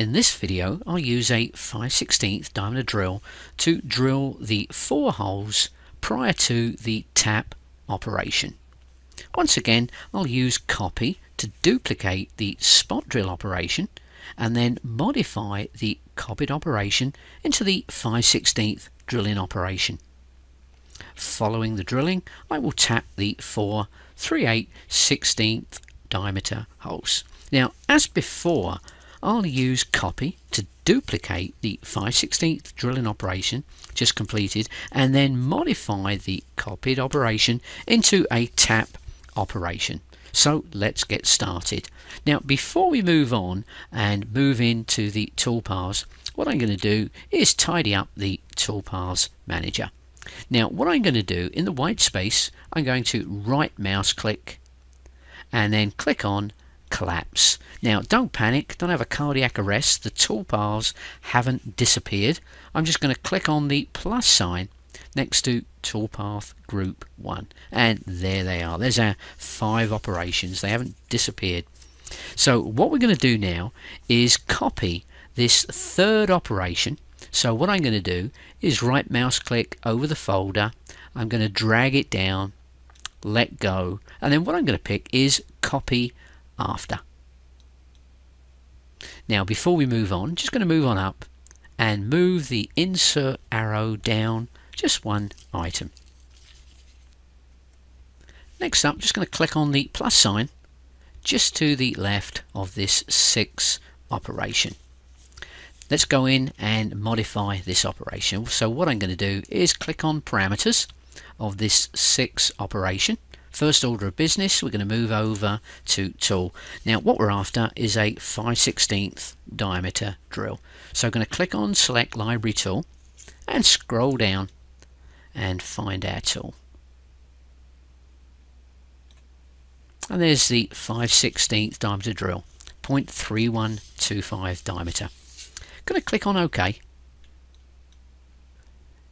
In this video I'll use a 5 16 diameter drill to drill the four holes prior to the tap operation. Once again I'll use copy to duplicate the spot drill operation and then modify the copied operation into the 5 16 drilling operation. Following the drilling I will tap the four 3 8 16 diameter holes. Now as before I'll use copy to duplicate the 5 16 drilling operation just completed and then modify the copied operation into a tap operation. So let's get started. Now before we move on and move into the toolpaths what I'm going to do is tidy up the toolpaths manager. Now what I'm going to do in the white space I'm going to right mouse click and then click on collapse. Now don't panic, don't have a cardiac arrest, the toolpaths haven't disappeared. I'm just going to click on the plus sign next to toolpath group 1 and there they are. There's our five operations, they haven't disappeared. So what we're going to do now is copy this third operation. So what I'm going to do is right mouse click over the folder, I'm going to drag it down, let go, and then what I'm going to pick is copy after. Now before we move on, just going to move on up and move the insert arrow down just one item. Next up, just going to click on the plus sign just to the left of this 6 operation. Let's go in and modify this operation. So what I'm going to do is click on parameters of this 6 operation First order of business, we're going to move over to tool. Now what we're after is a 5 16 diameter drill. So I'm going to click on select library tool and scroll down and find our tool. And there's the 5 16 diameter drill, 0.3125 diameter. I'm Going to click on OK.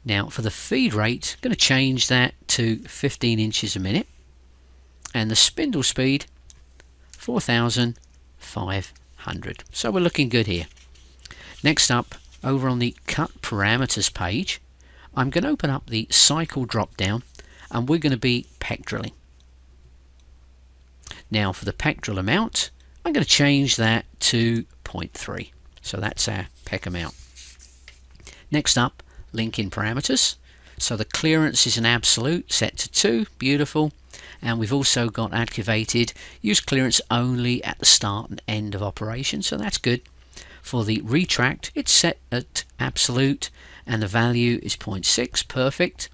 Now for the feed rate, I'm going to change that to 15 inches a minute and the spindle speed 4500 so we're looking good here. Next up over on the cut parameters page I'm going to open up the cycle drop down and we're going to be peck drilling. Now for the peck drill amount I'm going to change that to 0.3 so that's our peck amount. Next up linking parameters. So the clearance is an absolute set to 2 beautiful and we've also got activated use clearance only at the start and end of operation. So that's good. For the retract it's set at absolute and the value is 0.6 perfect.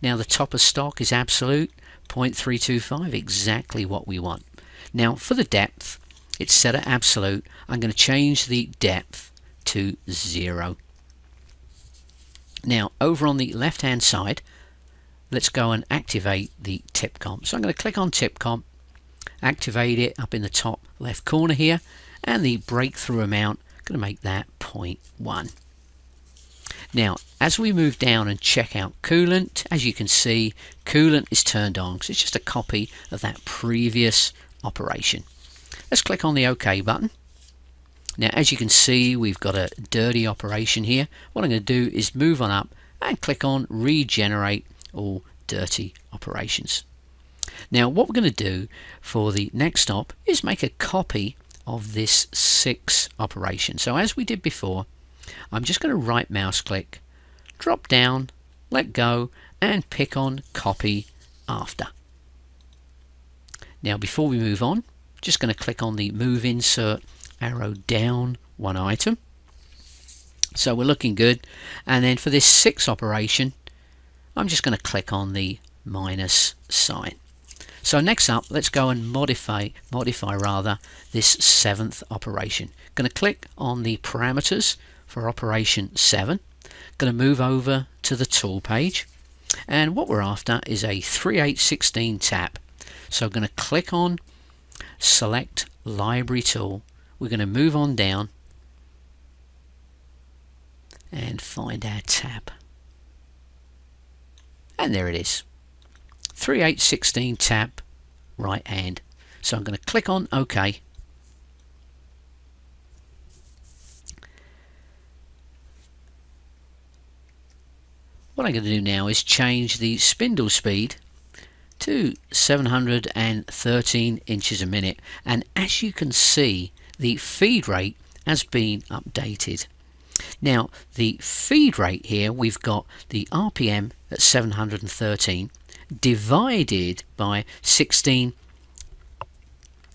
Now the top of stock is absolute 0.325 exactly what we want. Now for the depth it's set at absolute. I'm going to change the depth to zero. Now over on the left hand side let's go and activate the tip comp. So I'm going to click on tip comp, activate it up in the top left corner here, and the breakthrough amount, I'm going to make that 0.1. Now, as we move down and check out coolant, as you can see, coolant is turned on because it's just a copy of that previous operation. Let's click on the OK button. Now, as you can see, we've got a dirty operation here. What I'm going to do is move on up and click on Regenerate all dirty operations. Now what we're going to do for the next stop is make a copy of this 6 operation. So as we did before, I'm just going to right mouse click, drop down, let go and pick on copy after. Now before we move on, just going to click on the move insert arrow down one item. So we're looking good. And then for this 6 operation, I'm just going to click on the minus sign. So next up, let's go and modify, modify rather, this seventh operation. Going to click on the parameters for operation 7. Going to move over to the tool page. And what we're after is a 3816 tap. So I'm going to click on select library tool. We're going to move on down and find our tap and there it is. 3816 tap right hand. So I'm going to click on OK. What I'm going to do now is change the spindle speed to 713 inches a minute. And as you can see the feed rate has been updated. Now the feed rate here we've got the RPM at 713 divided by 16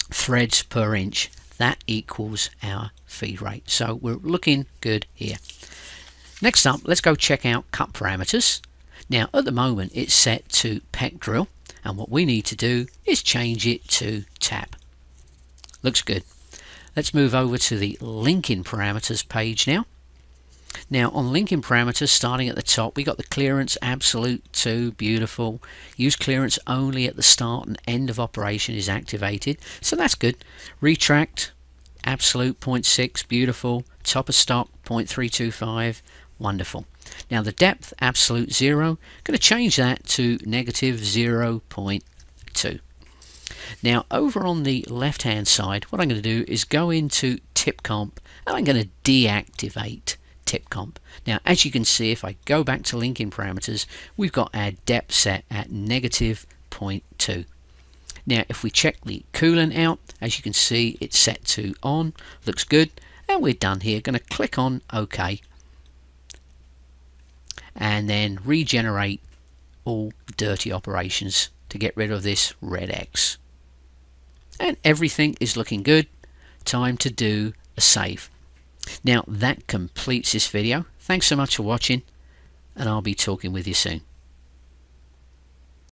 threads per inch. That equals our feed rate. So we're looking good here. Next up let's go check out cut parameters. Now at the moment it's set to peck drill and what we need to do is change it to tap. Looks good. Let's move over to the linking parameters page now now on linking parameters, starting at the top, we got the clearance absolute 2, beautiful. Use clearance only at the start and end of operation is activated, so that's good. Retract, absolute 0.6, beautiful. Top of stock 0.325, wonderful. Now the depth, absolute 0, going to change that to negative 0.2. Now over on the left hand side, what I'm going to do is go into tip comp and I'm going to deactivate tip comp. Now as you can see if I go back to linking parameters we've got our depth set at negative 0.2. Now if we check the coolant out as you can see it's set to on looks good and we're done here. Going to click on OK. And then regenerate all dirty operations to get rid of this red X. And everything is looking good. Time to do a save now that completes this video. Thanks so much for watching and I'll be talking with you soon.